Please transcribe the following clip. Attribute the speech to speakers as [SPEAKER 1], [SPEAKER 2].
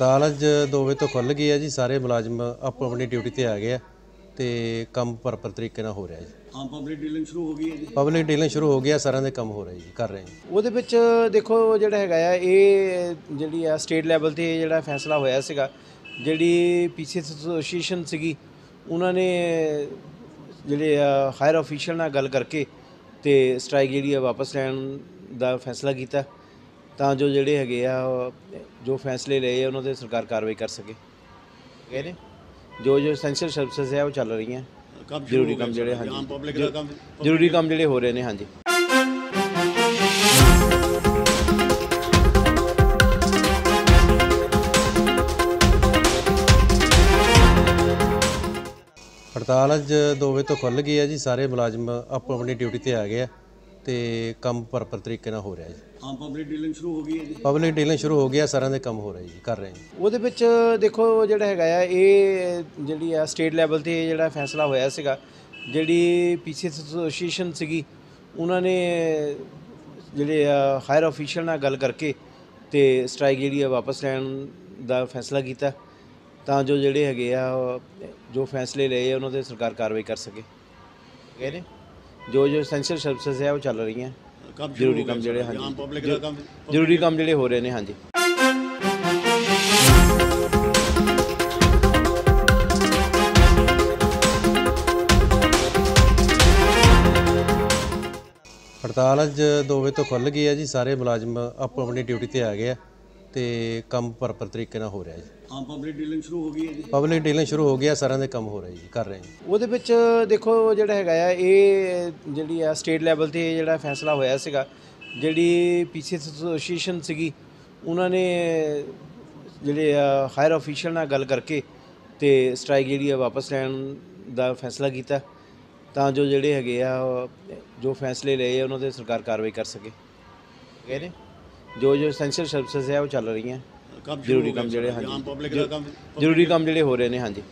[SPEAKER 1] ਹੜਤਾਲ ਅੱਜ 2 ਵਜੇ ਤੋਂ ਖੁੱਲ ਗਈ ਹੈ ਜੀ ਸਾਰੇ ਮੁਲਾਜ਼ਮ ਆਪੋ ਆਪਣੀ ਡਿਊਟੀ ਤੇ ਆ ਗਏ ਆ ਤੇ ਕੰਮ ਪ੍ਰੋਪਰ ਤਰੀਕੇ ਨਾਲ ਹੋ ਰਿਹਾ ਜੀ।
[SPEAKER 2] ਆਮ ਪਬਲਿਕ ਡੀਲਿੰਗ ਸ਼ੁਰੂ ਹੋ ਗਈ ਹੈ ਜੀ।
[SPEAKER 1] ਪਬਲਿਕ ਡੀਲਿੰਗ ਸ਼ੁਰੂ ਹੋ ਗਿਆ ਸਾਰਿਆਂ ਦੇ ਕੰਮ ਹੋ ਰਿਹਾ ਜੀ ਕਰ ਰਹੇ ਜੀ।
[SPEAKER 3] ਉਹਦੇ ਵਿੱਚ ਦੇਖੋ ਜਿਹੜਾ ਹੈਗਾ ਆ ਇਹ ਜਿਹੜੀ ਆ ਸਟੇਟ ਲੈਵਲ ਤੇ ਜਿਹੜਾ ਫੈਸਲਾ ਹੋਇਆ ਸੀਗਾ ਜਿਹੜੀ ਪੀਸੀਐਸ ਐਸੋਸੀਏਸ਼ਨ ਸੀਗੀ ਉਹਨਾਂ ਨੇ ਜਿਹੜੇ ਆ ਹਾਇਰ ਅਫੀਸ਼ੀਅਲ ਨਾਲ ਗੱਲ ਕਰਕੇ ਤੇ ਸਟ੍ਰਾਈਕ ਜਿਹੜੀ ਆ ਵਾਪਸ ਲੈਣ ਦਾ ਫੈਸਲਾ ਕੀਤਾ। ਤਾਂ ਜੋ ਜਿਹੜੇ ਹੈਗੇ ਆ ਜੋ ਫੈਸਲੇ ਲਏ ਉਹਨਾਂ ਤੇ ਸਰਕਾਰ ਕਾਰਵਾਈ ਕਰ ਸਕੇ। ਹੈ ਨੇ। ਜੋ ਜੋ ਐਸੈਂਸ਼ੀਅਲ ਸਰਵਿਸਿਜ਼ ਹੈ ਉਹ ਚੱਲ ਰਹੀਆਂ।
[SPEAKER 2] ਕੰਮ
[SPEAKER 3] ਜ਼ਰੂਰੀ ਕੰਮ ਜਿਹੜੇ
[SPEAKER 2] ਆਮ
[SPEAKER 3] ਹਾਂਜੀ।
[SPEAKER 2] ਪਬਲਿਕ ਦਾ ਕੰਮ
[SPEAKER 3] ਜ਼ਰੂਰੀ ਕੰਮ ਜਿਹੜੇ ਹੋ ਰਹੇ ਨੇ ਹਾਂਜੀ।
[SPEAKER 1] ਹੜਤਾਲ ਅੱਜ 2 ਵਜੇ ਤੋਂ ਖੁੱਲ ਗਈ ਹੈ ਜੀ। ਸਾਰੇ ਮੁਲਾਜ਼ਮ ਆਪੋ ਆਪਣੀ ਡਿਊਟੀ ਤੇ ਆ ਗਏ ਆ। ਤੇ ਕੰਮ ਪ੍ਰੋਪਰ ਤਰੀਕੇ ਨਾਲ ਹੋ ਰਿਹਾ ਜੀ।
[SPEAKER 2] ਆਮ ਪਬਲਿਕ ਡੀਲਿੰਗ ਸ਼ੁਰੂ ਹੋ ਗਈ ਹੈ ਜੀ।
[SPEAKER 1] ਪਬਲਿਕ ਡੀਲਿੰਗ ਸ਼ੁਰੂ ਹੋ ਗਿਆ ਸਾਰਿਆਂ ਦੇ ਕੰਮ ਹੋ ਰਿਹਾ ਜੀ ਕਰ ਰਹੇ ਜੀ।
[SPEAKER 3] ਉਹਦੇ ਵਿੱਚ ਦੇਖੋ ਜਿਹੜਾ ਹੈਗਾ ਆ ਇਹ ਜਿਹੜੀ ਆ ਸਟੇਟ ਲੈਵਲ ਤੇ ਜਿਹੜਾ ਫੈਸਲਾ ਹੋਇਆ ਸੀਗਾ ਜਿਹੜੀ ਪੀਸੀਐਸ ਐਸੋਸੀਏਸ਼ਨ ਸੀਗੀ ਉਹਨਾਂ ਨੇ ਜਿਹੜੇ ਆ ਹਾਇਰ ਅਫੀਸ਼ੀਅਲ ਨਾਲ ਗੱਲ ਕਰਕੇ ਤੇ ਸਟ੍ਰਾਈਕ ਜਿਹੜੀ ਆ ਵਾਪਸ ਲੈਣ ਦਾ ਫੈਸਲਾ ਕੀਤਾ ਤਾਂ ਜੋ ਜਿਹੜੇ ਹੈਗੇ ਆ ਜੋ ਫੈਸਲੇ ਲਏ ਆ ਉਹਨਾਂ ਤੇ ਸਰਕਾਰ ਕਾਰਵਾਈ ਕਰ ਸਕੇ। ਨੇ ਜੋ ਜੋ ਐਸੈਂਸ਼ੀਅਲ ਸਰਵਿਸਿਜ਼ ਹੈ ਉਹ ਚੱਲ ਰਹੀਆਂ।
[SPEAKER 2] ਕੰਮ ਸ਼ੁਰੂ
[SPEAKER 3] ਜ਼ਰੂਰੀ
[SPEAKER 2] ਹੋ ਗਿਆ
[SPEAKER 3] ਕੰਮ ਜਿਹੜੇ ਹਾਂਜੀ।
[SPEAKER 2] ਆਮ ਪਬਲਿਕ ਦਾ ਕੰਮ
[SPEAKER 3] ਜ਼ਰੂਰੀ ਕੰਮ ਜਿਹੜੇ ਹੋ ਰਹੇ ਨੇ ਹਾਂਜੀ।
[SPEAKER 1] ਹੜਤਾਲ ਅੱਜ 2 ਵਜੇ ਤੋਂ ਖੁੱਲ ਗਈ ਹੈ ਜੀ ਸਾਰੇ ਮੁਲਾਜ਼ਮ ਆਪੋ ਆਪਣੀ ਡਿਊਟੀ ਤੇ ਆ ਗਏ ਆ। ਤੇ ਕੰਮ ਪ੍ਰੋਪਰ ਤਰੀਕੇ ਨਾਲ ਹੋ ਰਿਹਾ ਜੀ।
[SPEAKER 2] ਆਮ ਪਬਲਿਕ ਡੀਲਿੰਗ ਸ਼ੁਰੂ ਹੋ ਗਈ ਹੈ ਜੀ।
[SPEAKER 1] ਪਬਲਿਕ ਡੀਲਿੰਗ ਸ਼ੁਰੂ ਹੋ ਗਿਆ ਸਾਰਿਆਂ ਦੇ ਕੰਮ ਹੋ ਰਿਹਾ ਜੀ ਕਰ ਰਹੇ ਜੀ।
[SPEAKER 3] ਉਹਦੇ ਵਿੱਚ ਦੇਖੋ ਜਿਹੜਾ ਹੈਗਾ ਆ ਇਹ ਜਿਹੜੀ ਆ ਸਟੇਟ ਲੈਵਲ ਤੇ ਜਿਹੜਾ ਫੈਸਲਾ ਹੋਇਆ ਸੀਗਾ ਜਿਹੜੀ ਪੀਸੀਐਸ ਐਸੋਸੀਏਸ਼ਨ ਸੀਗੀ ਉਹਨਾਂ ਨੇ ਜਿਹੜੇ ਆ ਹਾਇਰ ਅਫੀਸ਼ੀਅਲ ਨਾਲ ਗੱਲ ਕਰਕੇ ਤੇ ਸਟ੍ਰਾਈਕ ਜਿਹੜੀ ਆ ਵਾਪਸ ਲੈਣ ਦਾ ਫੈਸਲਾ ਕੀਤਾ ਤਾਂ ਜੋ ਜਿਹੜੇ ਹੈਗੇ ਆ ਜੋ ਫੈਸਲੇ ਲਏ ਉਹਨਾਂ ਤੇ ਸਰਕਾਰ ਕਾਰਵਾਈ ਕਰ ਸਕੇ। ਨੇ? ਜੋ ਜੋ ਐਸੈਂਸ਼ੀਅਲ ਸਰਵਿਸਿਜ਼ ਹੈ ਉਹ ਚੱਲ ਰਹੀਆਂ। ਜ਼ਰੂਰੀ ਕੰਮ ਜਿਹੜੇ
[SPEAKER 2] ਆਮ
[SPEAKER 3] ਹਾਂਜੀ
[SPEAKER 2] ਪਬਲਿਕ ਦਾ ਕੰਮ
[SPEAKER 3] ਜ਼ਰੂਰੀ ਕੰਮ ਜਿਹੜੇ ਹੋ ਰਹੇ ਨੇ ਹਾਂਜੀ।